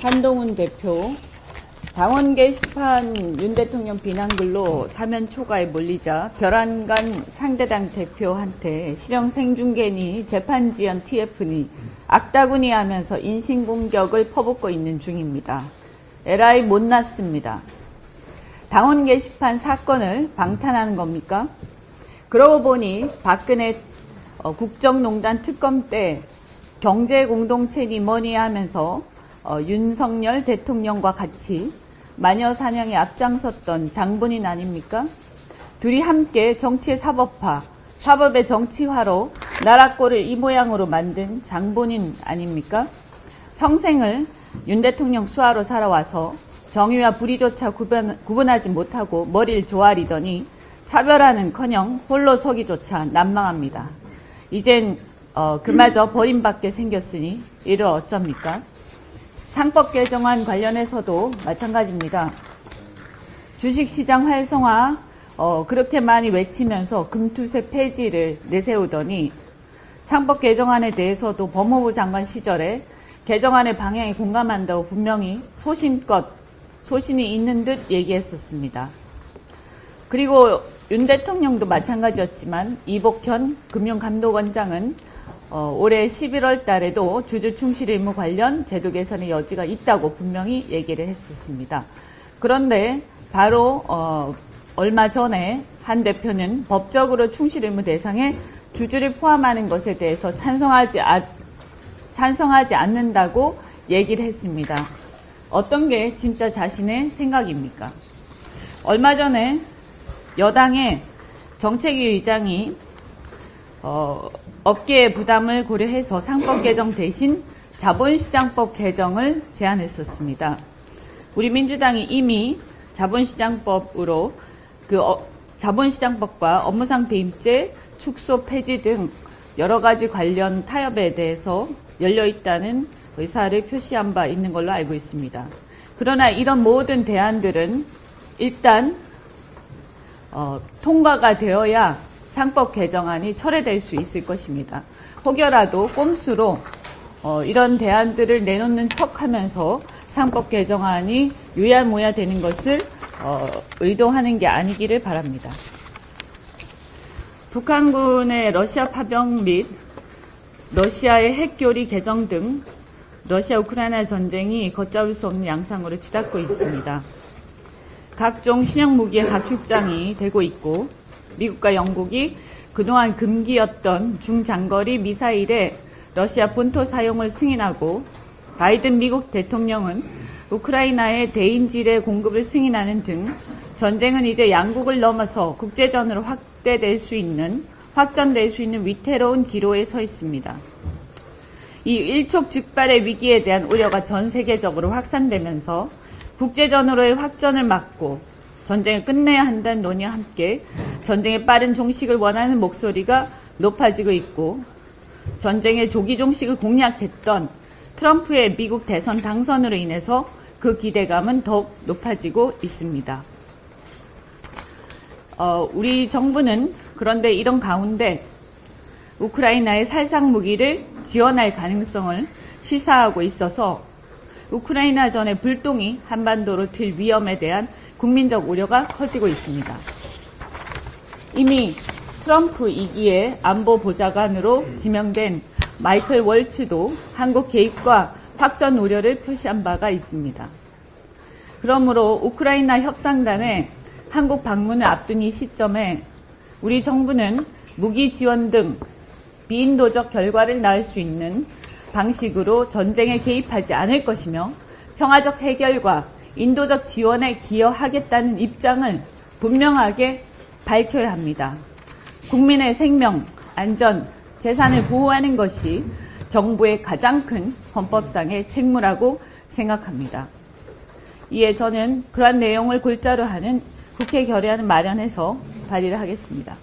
한동훈 대표 당원 게시판 윤 대통령 비난글로 사면 초과에 몰리자 별안간 상대당 대표한테 실형 생중계니 재판 지연 TF니 악다구니 하면서 인신공격을 퍼붓고 있는 중입니다. 에라이 못났습니다. 당원 게시판 사건을 방탄하는 겁니까? 그러고 보니 박근혜 어, 국정농단 특검 때 경제공동체니 뭐니 하면서 어, 윤석열 대통령과 같이 마녀 사냥에 앞장섰던 장본인 아닙니까? 둘이 함께 정치의 사법화, 사법의 정치화로 나라 꼴을 이 모양으로 만든 장본인 아닙니까? 평생을 윤 대통령 수하로 살아와서 정의와 불의조차 구분, 구분하지 못하고 머리를 조아리더니 차별하는커녕 홀로 서기조차 난망합니다. 이젠 어, 그마저 버림받게 생겼으니 이를 어쩝니까? 상법 개정안 관련해서도 마찬가지입니다. 주식시장 활성화 어, 그렇게 많이 외치면서 금투세 폐지를 내세우더니 상법 개정안에 대해서도 법무부 장관 시절에 개정안의 방향에 공감한다고 분명히 소신껏 소신이 있는 듯 얘기했었습니다. 그리고 윤 대통령도 마찬가지였지만 이복현 금융감독원장은 어, 올해 11월 달에도 주주 충실 의무 관련 제도 개선의 여지가 있다고 분명히 얘기를 했었습니다. 그런데 바로 어, 얼마 전에 한 대표는 법적으로 충실 의무 대상에 주주를 포함하는 것에 대해서 찬성하지, 아, 찬성하지 않는다고 얘기를 했습니다. 어떤 게 진짜 자신의 생각입니까? 얼마 전에 여당의 정책위 의장이 어, 업계의 부담을 고려해서 상법 개정 대신 자본시장법 개정을 제안했었습니다. 우리 민주당이 이미 자본시장법으로 그 어, 자본시장법과 업무상 배임죄, 축소 폐지 등 여러 가지 관련 타협에 대해서 열려 있다는 의사를 표시한 바 있는 걸로 알고 있습니다. 그러나 이런 모든 대안들은 일단 어, 통과가 되어야 상법 개정안이 철회될 수 있을 것입니다. 혹여라도 꼼수로 어, 이런 대안들을 내놓는 척 하면서 상법 개정안이 유야무야 되는 것을 어, 의도하는 게 아니기를 바랍니다. 북한군의 러시아 파병 및 러시아의 핵교리 개정 등 러시아 우크라이나 전쟁이 걷잡을 수 없는 양상으로 치닫고 있습니다. 각종 신형 무기의 가축장이 되고 있고 미국과 영국이 그동안 금기였던 중장거리 미사일의 러시아 본토 사용을 승인하고 바이든 미국 대통령은 우크라이나의 대인질의 공급을 승인하는 등 전쟁은 이제 양국을 넘어서 국제전으로 확대될 수 있는 확전될 수 있는 위태로운 기로에 서 있습니다. 이 일촉즉발의 위기에 대한 우려가 전 세계적으로 확산되면서 국제전으로의 확전을 막고 전쟁을 끝내야 한다는 논의와 함께 전쟁의 빠른 종식을 원하는 목소리가 높아지고 있고 전쟁의 조기 종식을 공약했던 트럼프의 미국 대선 당선으로 인해서 그 기대감은 더욱 높아지고 있습니다. 어, 우리 정부는 그런데 이런 가운데 우크라이나의 살상 무기를 지원할 가능성을 시사하고 있어서 우크라이나 전의 불똥이 한반도로 튈 위험에 대한 국민적 우려가 커지고 있습니다. 이미 트럼프 2기의 안보 보좌관으로 지명된 마이클 월츠도 한국 개입과 확전 우려를 표시한 바가 있습니다. 그러므로 우크라이나 협상단의 한국 방문을 앞둔 이 시점에 우리 정부는 무기 지원 등 비인도적 결과를 낳을 수 있는 방식으로 전쟁에 개입하지 않을 것이며 평화적 해결과 인도적 지원에 기여하겠다는 입장을 분명하게 밝혀야 합니다. 국민의 생명, 안전, 재산을 보호하는 것이 정부의 가장 큰 헌법상의 책무라고 생각합니다. 이에 저는 그러한 내용을 골자로 하는 국회 결의안을 마련해서 발의를 하겠습니다.